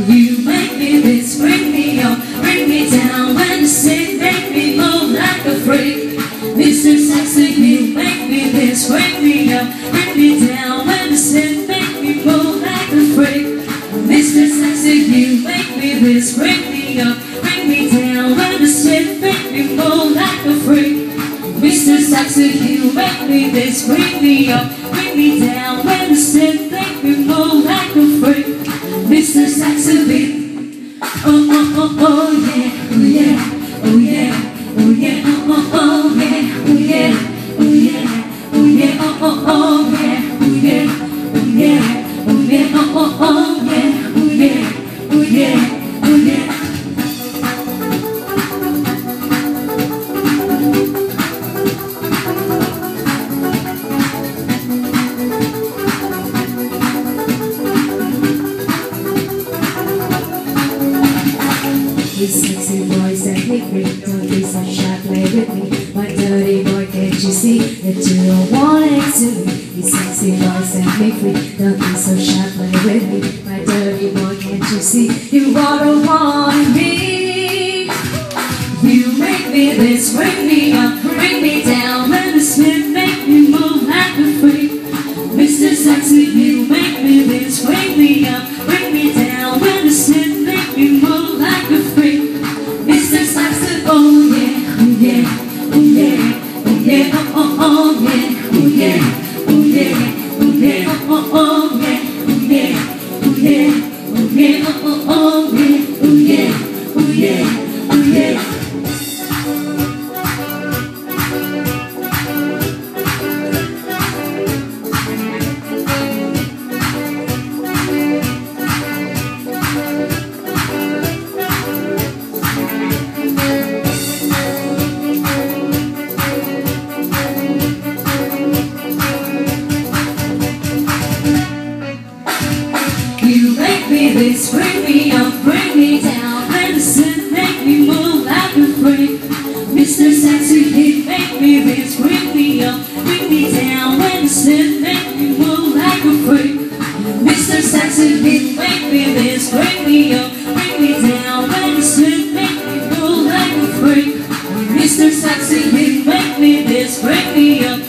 You make me this, bring me up, bring me down When you sing, make me move like a freak. Mr. Sexy, you make me this, bring me up, bring me down When you sing, make me move like a freak. Mr. Sexy, you make me this, bring me up, bring me down When you sing, make me move like a freak. Mr. Sexy, you make me this, bring me up, bring me down When you sing, make me move like a freak. Saxobeat. Oh, oh, oh, oh, yeah, oh, yeah, Sexy boys that make me Don't be so shy, play with me. My dirty boy, can't you see That you don't want it to? These sexy boys that make me Don't be so shy, play with me. My dirty boy, can't you see? You wanna want me yeah, oh oh oh oh yeah, oh yeah, oh yeah, oh yeah, oh oh You this, bring me up, bring me down. Medicine make me move like a freak. Mr. Sexy, he make me this, bring me up, bring me down. Medicine make me move like a freak. Mr. Sexy, he make me this, bring me up, bring me down. Medicine make me move like a freak. Mr. Sexy, he make me this, bring me up,